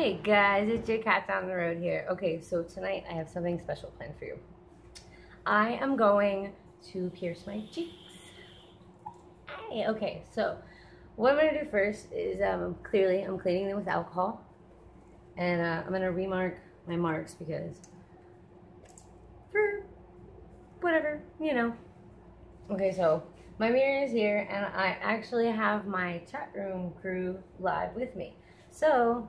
Hey guys, it's your cat down the road here. Okay, so tonight I have something special planned for you. I am going to pierce my cheeks. Hey, okay, so what I'm gonna do first is um, clearly I'm cleaning them with alcohol, and uh, I'm gonna remark my marks because for whatever, you know. Okay, so my mirror is here, and I actually have my chat room crew live with me. So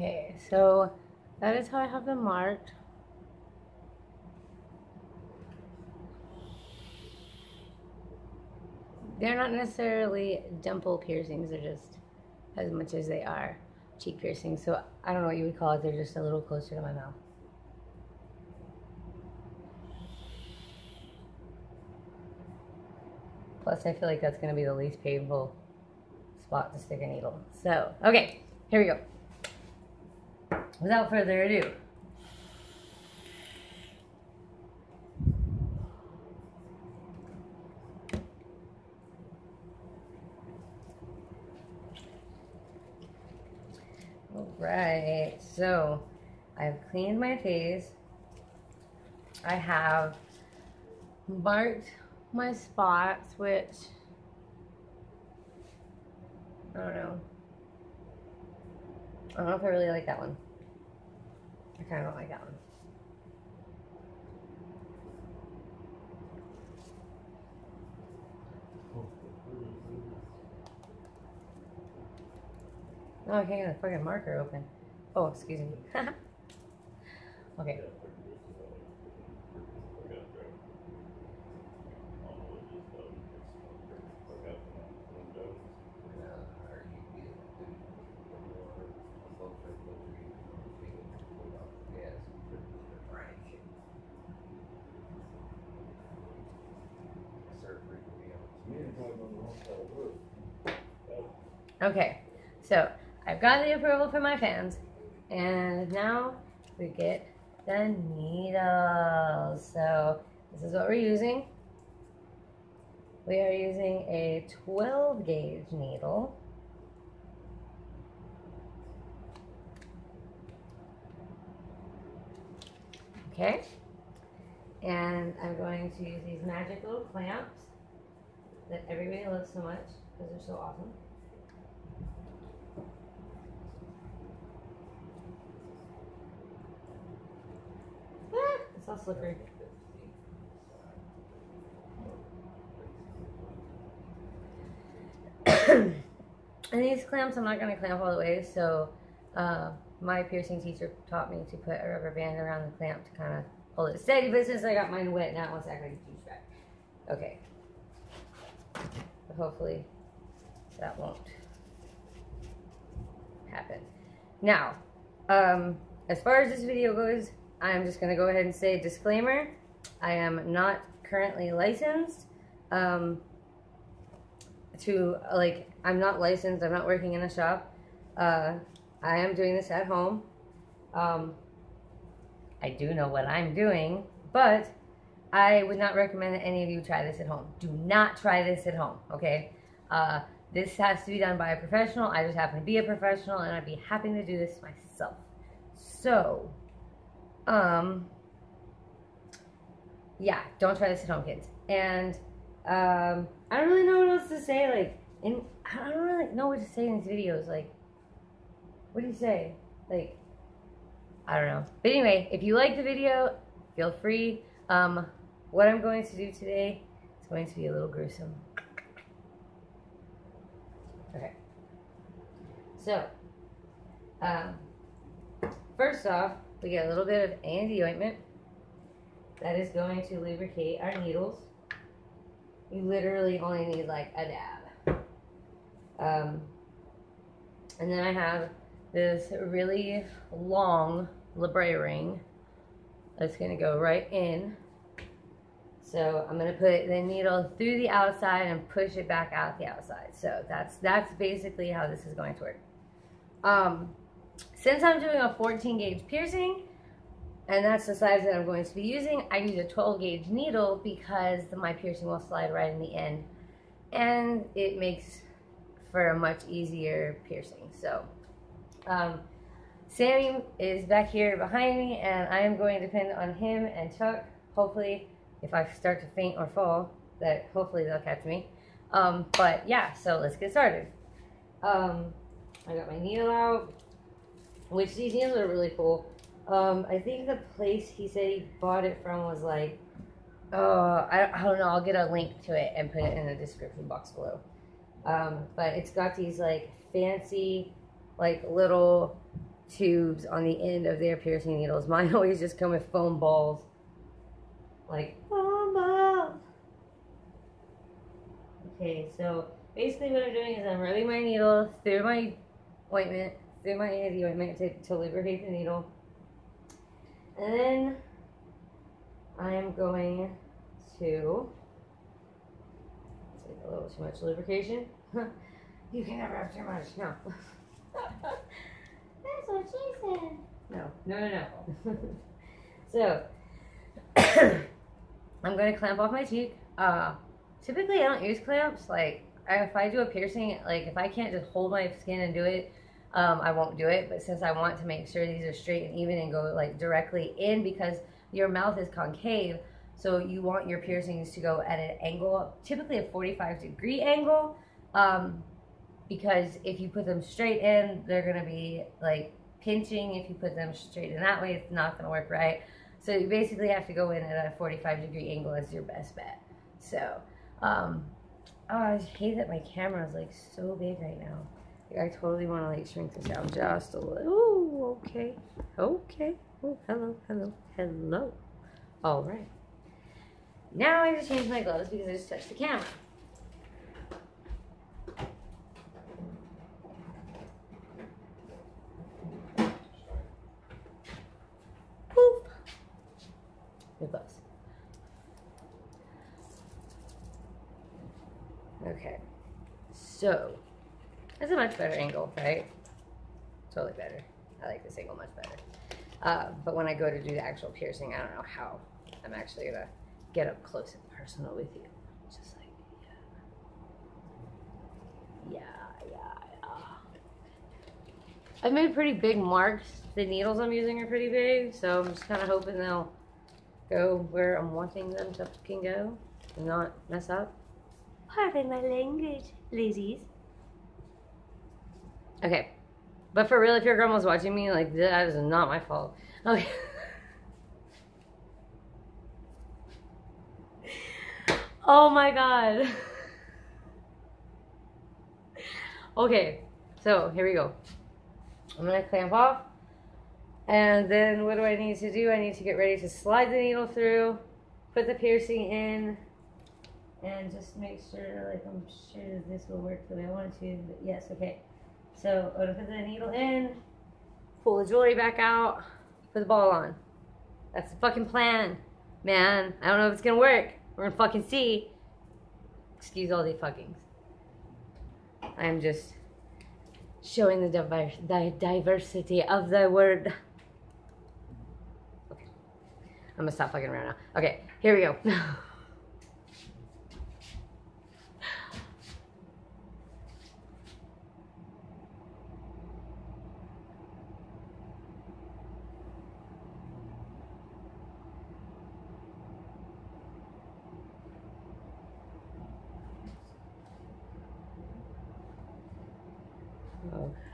Okay, so that is how I have them marked. They're not necessarily dimple piercings, they're just as much as they are cheek piercings. So I don't know what you would call it, they're just a little closer to my mouth. Plus, I feel like that's going to be the least painful spot to stick a needle. So, okay, here we go without further ado, All right, so I've cleaned my face. I have marked my spots, which I don't know. I don't know if I really like that one. I kind of don't like that one. Oh, I can't get the fucking marker open. Oh, excuse me. okay. Okay, so I've got the approval from my fans, and now we get the needles. So this is what we're using. We are using a 12 gauge needle. Okay, and I'm going to use these magic little clamps that everybody loves so much because they're so awesome. So slippery. and these clamps, I'm not going to clamp all the way, so uh, my piercing teacher taught me to put a rubber band around the clamp to kind of hold it steady, but since I got mine wet, now it wants to act. Okay. But hopefully that won't happen. Now, um, as far as this video goes, I'm just going to go ahead and say disclaimer. I am not currently licensed um, to, like, I'm not licensed. I'm not working in a shop. Uh, I am doing this at home. Um, I do know what I'm doing, but I would not recommend that any of you try this at home. Do not try this at home, okay? Uh, this has to be done by a professional. I just happen to be a professional, and I'd be happy to do this myself. So, um, yeah, don't try this at home, kids. And um, I don't really know what else to say. Like, in, I don't really know what to say in these videos. Like, what do you say? Like, I don't know. But anyway, if you like the video, feel free. Um, what I'm going to do today is going to be a little gruesome. Okay. So, um, first off, we get a little bit of A&D ointment. That is going to lubricate our needles. You literally only need like a dab. Um, And then I have this really long labret ring that's gonna go right in. So I'm gonna put the needle through the outside and push it back out the outside. So that's that's basically how this is going to work. Um, since I'm doing a 14 gauge piercing, and that's the size that I'm going to be using, I use a 12 gauge needle because my piercing will slide right in the end. And it makes for a much easier piercing. So, um, Sammy is back here behind me and I am going to depend on him and Chuck. Hopefully, if I start to faint or fall, that hopefully they'll catch me. Um, but yeah, so let's get started. Um, I got my needle out, which these needles are really cool. Um, I think the place he said he bought it from was like, oh, I, I don't know. I'll get a link to it and put it in the description box below. Um, but it's got these like fancy, like little tubes on the end of their piercing needles. Mine always just come with foam balls. Like, foam balls. Okay, so basically what I'm doing is I'm rubbing my needle through my ointment, through my A&D ointment to, to lubricate the needle. And then I am going to take a little too much lubrication. you can never have too much. No. That's what she said. No, no, no, no. so, I'm going to clamp off my cheek. Uh, typically, I don't use clamps. Like, if I do a piercing, like, if I can't just hold my skin and do it, um, I won't do it. But since I want to make sure these are straight and even and go, like, directly in because your mouth is concave, so you want your piercings to go at an angle, typically a 45 degree angle. Um, because if you put them straight in, they're gonna be like pinching. If you put them straight in that way, it's not gonna work right. So you basically have to go in at a 45 degree angle as your best bet. So, um, oh, I hate that my camera is like so big right now. I totally want to like shrink this down just a little. Ooh, okay, okay. Oh, hello, hello, hello. All right. Now I just changed my gloves because I just touched the camera. Boop. New gloves. Okay. So, that's a much better angle, right? Totally better. I like this angle much better. Uh, but when I go to do the actual piercing, I don't know how I'm actually gonna get up close and personal with you. Just like, yeah. Yeah, yeah, yeah. I've made pretty big marks. The needles I'm using are pretty big, so I'm just kind of hoping they'll go where I'm wanting them to fucking go and not mess up. Pardon my language, ladies. Okay. But for real, if your grandma's watching me, like, that is not my fault. Okay. oh my god. okay, so here we go. I'm gonna clamp off. And then what do I need to do? I need to get ready to slide the needle through, put the piercing in, and just make sure, like, I'm sure this will work the way I want it to. But yes, okay. So gonna put the needle in, pull the jewelry back out, put the ball on. That's the fucking plan, man. I don't know if it's gonna work. We're gonna fucking see. Excuse all the fuckings. I'm just showing the, the diversity of the word. Okay. I'm gonna stop fucking around now. Okay, here we go.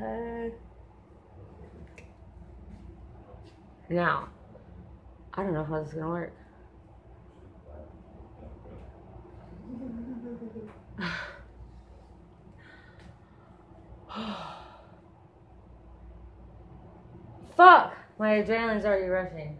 Okay. Now, I don't know how this is gonna work. Fuck! My adrenaline's already rushing.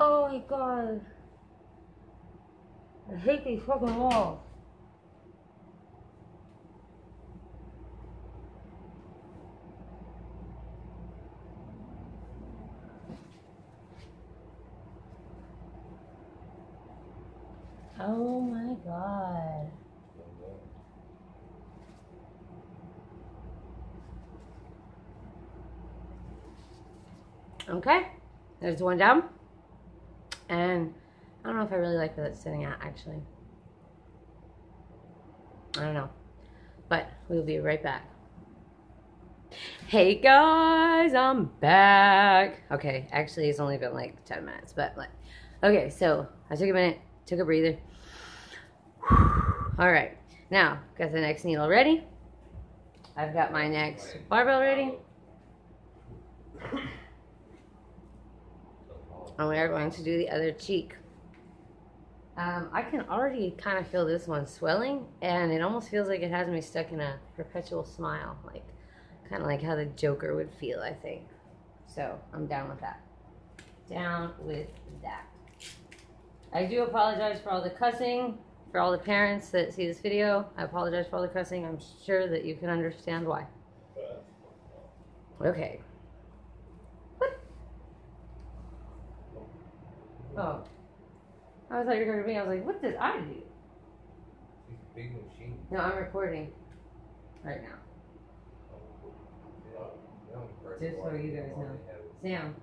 Oh my god. I hate these fucking walls. Oh my god. Okay, there's one down. And I don't know if I really like where that's sitting at, actually. I don't know. But we'll be right back. Hey guys, I'm back. Okay, actually it's only been like 10 minutes, but like, okay, so I took a minute, took a breather. All right, now got the next needle ready. I've got my next barbell ready. And we are going to do the other cheek. Um, I can already kind of feel this one swelling, and it almost feels like it has me stuck in a perpetual smile, like kind of like how the Joker would feel, I think. So I'm down with that. Down with that. I do apologize for all the cussing, for all the parents that see this video. I apologize for all the cussing. I'm sure that you can understand why. Okay. Oh. I thought you were going to me. I was like, what did I do? She's a big machine. No, I'm recording right now. Just so you guys know. Sam,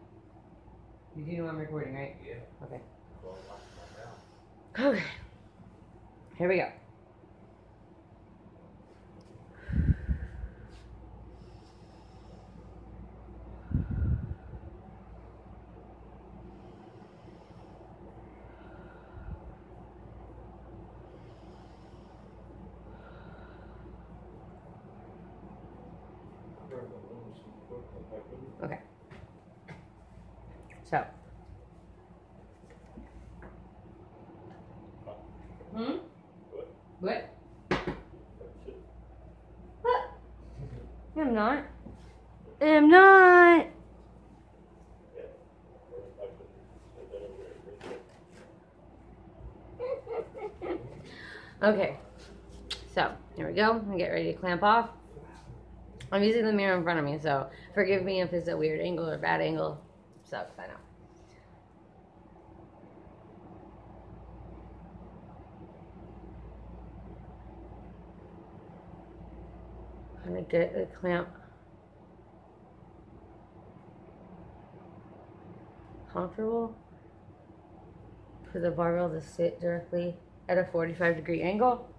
you do know I'm recording, right? Yeah. Okay. Well, lock my mouth. Okay. Here we go. Okay. So. Hmm? What? What? I'm not. I'm not. Okay. So, here we go. I'm get ready to clamp off. I'm using the mirror in front of me, so forgive me if it's a weird angle or bad angle. Sucks, I know. Get the uh, clamp comfortable for the barbell to sit directly at a 45 degree angle.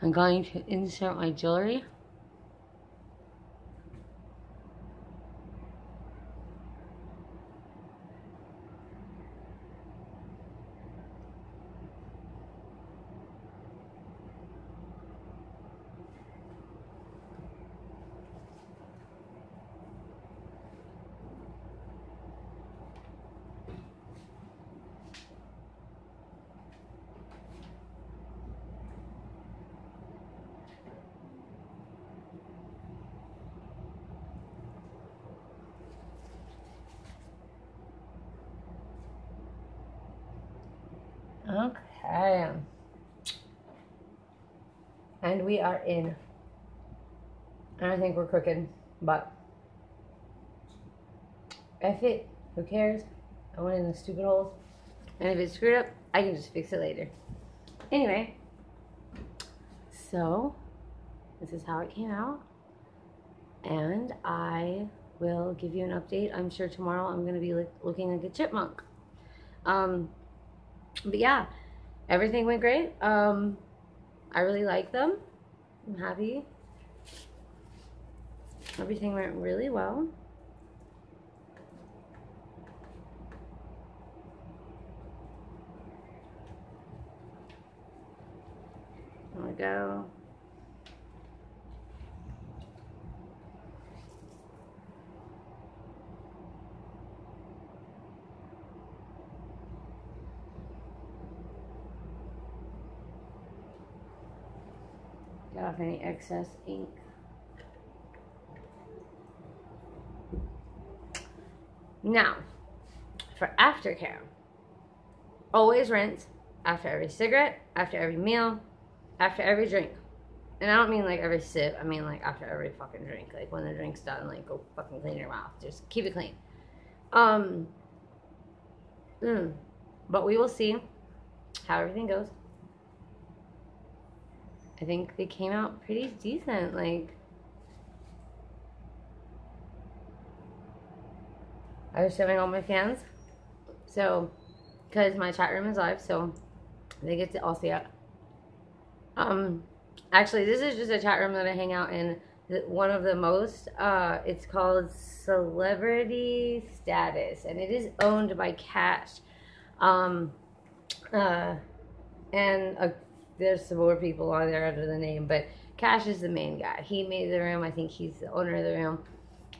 I'm going to insert my jewelry. Okay. And we are in. And I think we're cooking, but F it. Who cares? I went in the stupid holes. And if it's screwed up, I can just fix it later. Anyway, so this is how it came out. And I will give you an update. I'm sure tomorrow I'm going to be looking like a chipmunk. Um, but yeah, everything went great. Um, I really like them. I'm happy. Everything went really well. There we go. Any excess ink. Now, for aftercare, always rinse after every cigarette, after every meal, after every drink. And I don't mean like every sip, I mean like after every fucking drink. Like when the drink's done, like go fucking clean your mouth. Just keep it clean. Um, mm, but we will see how everything goes. I think they came out pretty decent. Like, I was showing all my fans. So, because my chat room is live, so they get to all see it. Um, actually, this is just a chat room that I hang out in. One of the most. Uh, it's called Celebrity Status, and it is owned by Cash. Um, uh, and a there's some more people on there under the name, but Cash is the main guy. He made the room. I think he's the owner of the room,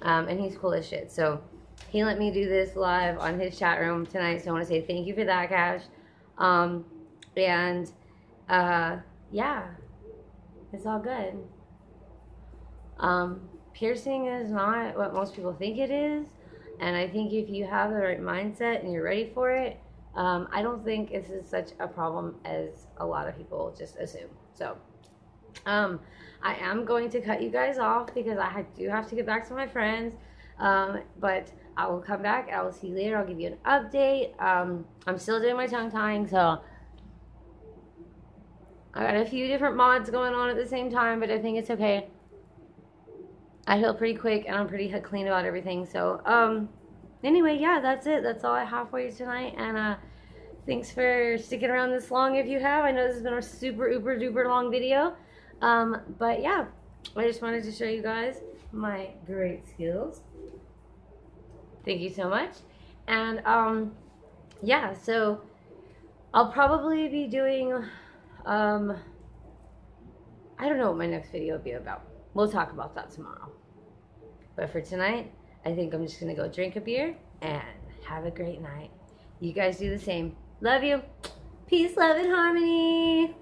um, and he's cool as shit. So he let me do this live on his chat room tonight. So I want to say thank you for that, Cash. Um, and uh, yeah, it's all good. Um, piercing is not what most people think it is, and I think if you have the right mindset and you're ready for it, um, I don't think this is such a problem as a lot of people just assume. So, um, I am going to cut you guys off because I do have to get back to my friends. Um, but I will come back. I will see you later. I'll give you an update. Um, I'm still doing my tongue tying, so I got a few different mods going on at the same time, but I think it's okay. I heal pretty quick and I'm pretty clean about everything. So, um, anyway, yeah, that's it. That's all I have for you tonight. And uh, thanks for sticking around this long if you have. I know this has been a super, uber, duper long video. Um, but yeah, I just wanted to show you guys my great skills. Thank you so much. And um, yeah, so I'll probably be doing, um, I don't know what my next video will be about. We'll talk about that tomorrow. But for tonight, I think I'm just to go drink a beer and have a great night. You guys do the same. Love you. Peace, love, and harmony.